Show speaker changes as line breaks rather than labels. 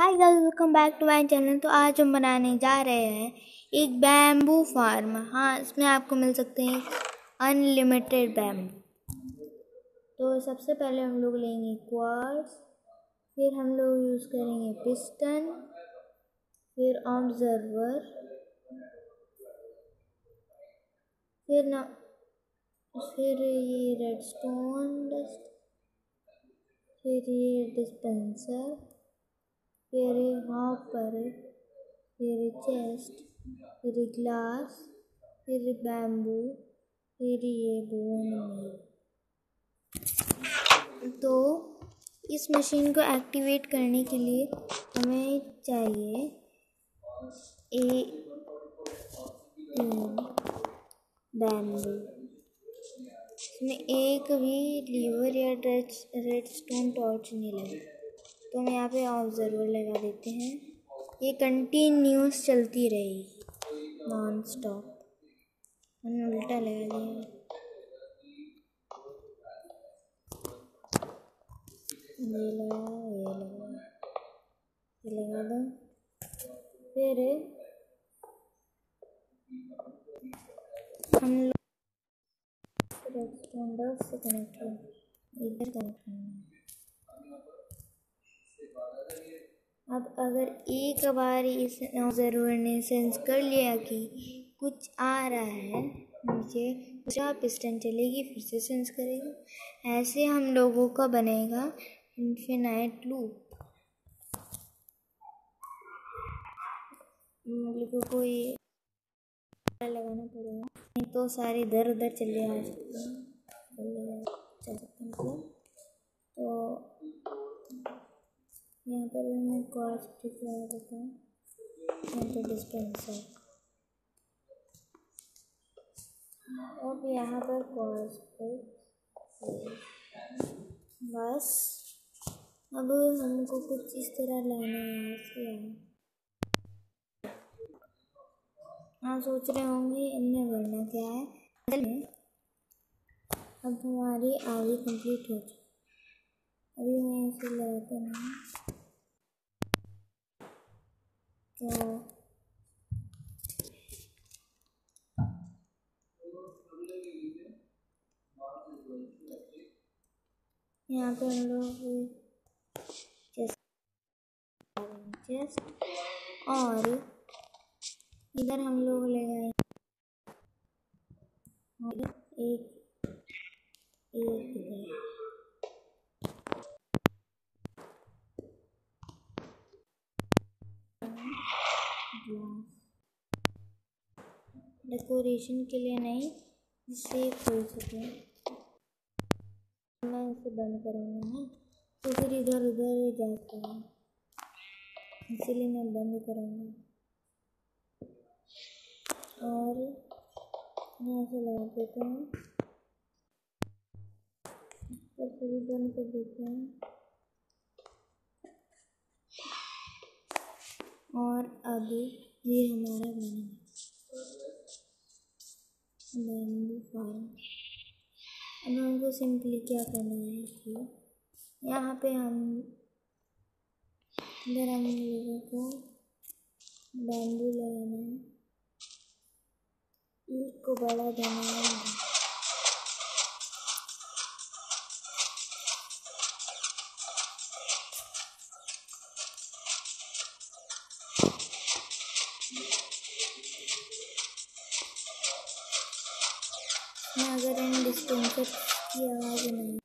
Hi guys welcome back to my channel तो आज हम बनाने जा रहे हैं एक बैम्बू फार्म हाँ इसमें आपको मिल सकते हैं अनलिमिटेड बैम्बू तो सबसे पहले हम लोग लेंगे क्वार्ट्स फिर हम लोग यूज़ करेंगे पिस्टन फिर ऑब्जर्वर फिर ना, फिर ये रेडस्टोन डस्ट फिर ये डिस्पेंसर फिर हॉपर फिर चेस्ट फिर ग्लास फिर बैम्बू फिर ये बोन तो इस मशीन को एक्टिवेट करने के लिए हमें चाहिए ए बैम्बू इसमें एक भी लीवर या रेड स्टोन टॉर्च नहीं लगा तो हम यहाँ पे ऑब्जर्वर लगा देते हैं। ये कंटिन्यूस चलती रहेगी नॉन स्टॉप हमने उल्टा लगा दिया। ये लगा ये लगा। ये लगा दो। फिर हम लोग से कनेक्ट इधर कनेक्ट करना अब अगर एक बार इस ऑब्जर्वर ने सेंस कर लिया कि कुछ आ रहा है नीचे दूसरा पिस्टन चलेगी, फिर से सेंस करेगी। ऐसे हम लोगों का बनेगा इन्फिनाइट लूप लोगों को ये लगाना पड़ेगा। नहीं तो सारे इधर उधर चले आ सकते हैं। तो यहाँ पर मैं कॉस्ट टिक लगा देता हूँ। यहाँ पर डिस्पेंसर अब यहाँ पर कॉस्ट बस। अब हमको कुछ इस तरह लाना है ऐसे हाँ सोच रहे होंगे, इनमें बढ़ना क्या है? अब हमारी आगे कंप्लीट हो चुकी अभी मैं इसे लगाता नहीं तो यहाँ पे हम लोग और इधर हम लोग ले एक डेकोरेशन के लिए नहीं, जिससे खोल सके। मैं इसे बंद करूँगा है तो फिर इधर उधर जाता है। इसीलिए मैं बंद करूँगा। और मैं ऐसे लगा देता हूँ। और फिर बंद कर देते हैं। और अब ये हमारा बना बैम्बू फार्म अब हमको सिंपली क्या करना है कि यहाँ पे हम इधर हम लोगों को बैम्बू लगाना है। ईद को बड़ा देना है। मैं अगर इन